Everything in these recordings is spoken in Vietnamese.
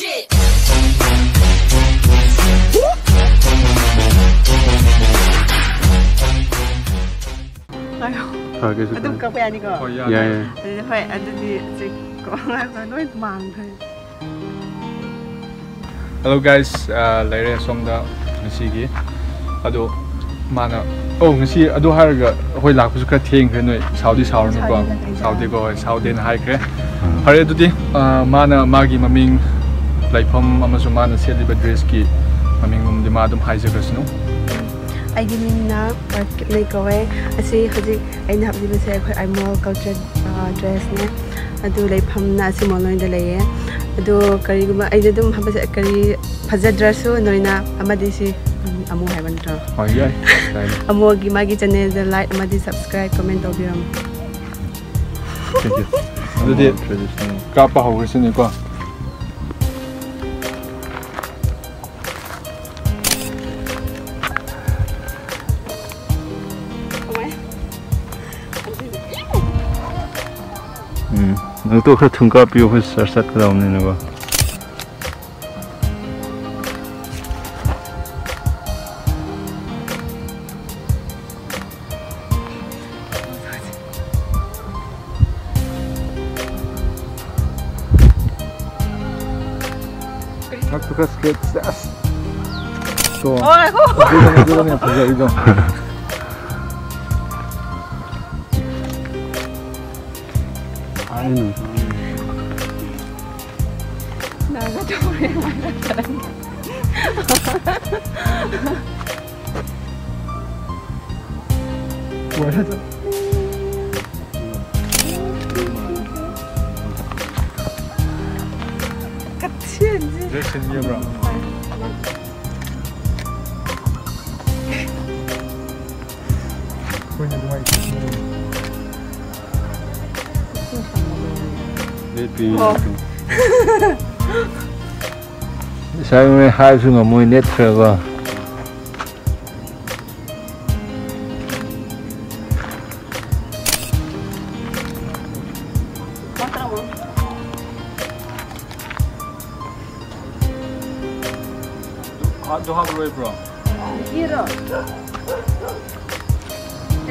legit. 아유, 가게 좀. 아들 까고 아니고. 예, 예. 아니, 회 아들이 이제 거기서 너무 많대. Hello guys, uh, leire somda ngasi ado mana oh ngasi ado harga hoi lak su kra theng khre noi saudi saur no ko saudi ko saudi na hai khre hare dudi mana magi maming laifam amasu mana seliba dress ki maming um de ma dum hai jaga snu ꯑꯩꯒꯤ ꯃꯤꯡꯅ ꯂꯩ ꯀꯧꯋꯦ ꯑꯁꯤ ꯍꯧꯖꯤꯛ ꯑꯩꯅ ꯍꯥꯞꯂꯤꯕꯁꯦ ꯑꯩꯈꯣꯏ ꯑꯥꯏꯃꯣꯜ ꯀꯜꯆꯔ ꯗ꯭ꯔꯦꯁꯅꯦ ꯑꯗꯨ ꯂꯩꯐꯝꯅ ꯑꯁꯤ ꯃꯣꯂꯣꯏꯗ ꯂꯩꯌꯦ ꯑꯗꯨ ꯀꯔꯤꯒꯨꯝꯕ ꯑꯩꯅ ꯑꯗꯨꯝ ꯍꯥꯞꯄꯁꯦ ꯀꯔꯤ ꯐꯖꯗ꯭ꯔꯁꯨ ꯅꯣꯏꯅ ꯑꯃꯗꯤ ꯁꯤ ꯑꯃꯨ ꯍꯥꯏꯕ ꯅꯠꯇ꯭ꯔꯣ hoi yai ꯑꯃꯨꯒꯤ ꯃꯥꯒꯤ ꯆꯦꯅꯦꯜꯗ ꯂꯥꯏꯛ ꯑꯃꯗꯤ ꯁꯕꯁꯀ꯭ꯔꯥꯏꯕ ꯀꯃꯦꯟ ꯇꯧꯕꯤꯔꯝꯃꯨ adudi kapa hawrisini ko 음. 너도 그 등가 비오 그 쌀쌀 그 나오는 거. 학교가 스 아이는 나가 저번에 맞았잖아 뭐라죠? 같이 이제 이렇게 이어라 그건 누가 있겠 Jason Yebra Punya dua itu. Maybe. 어. 사용에 하수가 뭐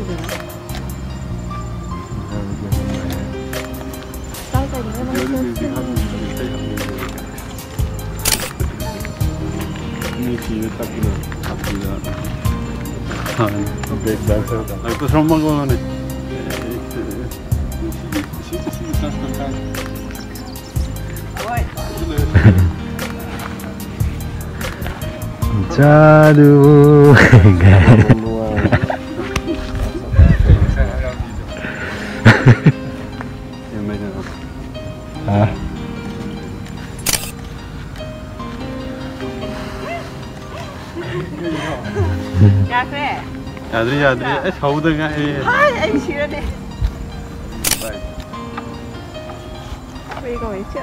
んじゃない誰かにお願いしてるはい。Ik was allemaal gewoon niet. Ziet je, zie je, dat is mijn tijd. Hoi. Jaduh, guys. 루 아, Ya kre 아들이 아들이 서우등아 해. Hai anh 싫어 돼 Bây giờ ấy chưa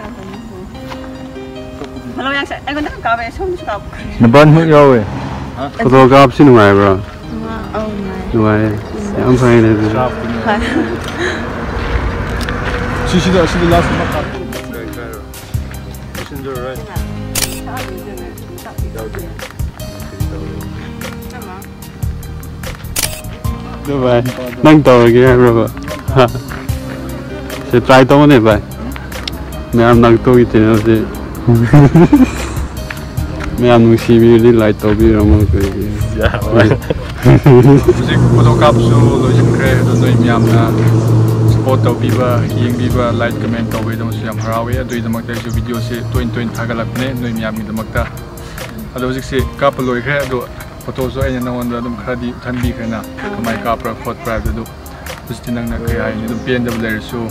Hello yang saya, aku nak kau besok mesti kau. 나반 흑여왜? 그거 값이 누가요, bro? Oh my. She should have the last one. Very Được vậy, nâng tàu kia rồi vậy. Sẽ trai tông này vậy. Mẹ em nâng tàu thì nó sẽ. Mẹ em nung xì bì đi lại tàu bì rồi mà cái. Dạ. Music của tôi capsule, tôi sẽ create cho tôi mẹ em là support tawbiba yengbiba like, comment tawbe dong su yam harawe. Adui damakta su video se toin toin thagalakne noi miamni damakta ado jik se kap loikre ado photo so aina nawon da dum khadi thanbi khena kamai kapra khot pra do. Pusti nang na kai ni dum. Pen double su.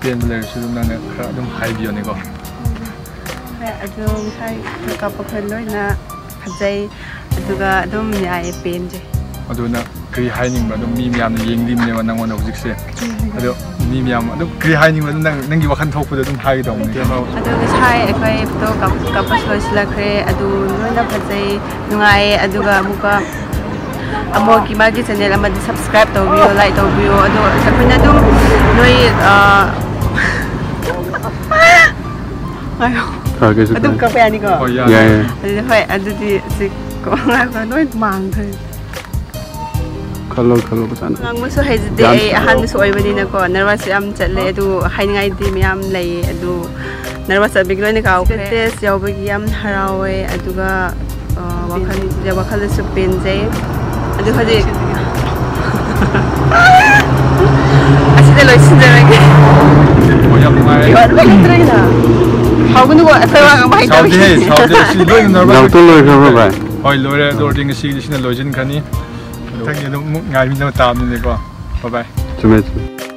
Pen double su dum nang na khra dum high bio ne aduna kri haining ba dum mi myam ne yeng dim ne ma nang onojik se ado mi myam ado kri haining ba nang nang gi wakhan thok pu dum hai dom ne ado gi hai akai photo kap kapas lo sila kre adu noina phajai nungai aduga muka amo ki magi channel ama di subscribe to bio like to bio ado sakuna dum noi ayo aduga kape ani ko ya ya ado di sik ko ngai ko noi mang thai ꯈꯜꯂꯣ ꯈꯜꯂꯣ ꯐꯖꯅ ꯉꯥꯡꯕꯁꯨ ꯍꯩꯖꯗꯦ ꯌꯥꯝ- ꯑꯩ ꯑꯍꯥꯟꯕꯁꯨ ꯑꯣꯏꯕꯅꯤꯅꯀꯣ ꯅꯔꯚꯁꯁꯨ ꯌꯥꯝ ꯆꯠꯂꯦ ꯑꯗꯨ ꯍꯥꯏꯅꯤꯡꯉꯥꯏꯗꯤ ꯃꯌꯥꯝ ꯂꯩꯌꯦ ꯑꯗꯨ ꯅꯔꯚꯁ ꯆꯠꯄꯒꯤ ꯂꯣꯏꯅ ꯀꯥꯎꯈ꯭ꯔꯦ ꯇꯦꯁ ꯌꯥꯎꯕꯒꯤ ꯌꯥꯝ ꯍꯔꯥꯎꯋꯦ ꯑꯗꯨꯒ ꯑꯥ, ꯋꯥꯈꯜ ꯋꯥꯈꯜꯗꯁꯨ ꯄꯦꯟꯖꯩ ꯑꯗꯨ ꯍꯧꯖꯤꯛ ꯑꯁꯤꯗ ꯂꯣꯏꯁꯤꯟꯖꯔꯒꯦ ꯍꯣꯏ ꯌꯥꯝ ꯅꯨꯡꯉꯥꯏꯔꯦ ꯌꯣꯟꯕ ꯂꯩꯇ꯭ꯔꯦꯅ ꯍꯥꯎꯒꯅꯨꯀꯣ ꯑꯩꯈꯣꯏ ꯋꯥ ꯉꯥꯡꯕ ꯁꯥꯎꯗꯦ ꯍꯩꯇꯕꯒꯤ ꯁꯥꯎꯗꯦ ꯁꯤ ꯂꯣꯏꯅ ꯅꯔꯚꯁ ꯉꯥꯛꯇ ꯂꯣꯏꯈ꯭ꯔꯕ ꯚꯥꯏ ꯍꯣꯏ ꯂꯣꯏꯔꯦ ꯑꯗꯨ ꯑꯣꯏꯔꯗꯤ 자기 너무 나 민다고 다음 민들 거. 바이바 이. 좀 해 줘.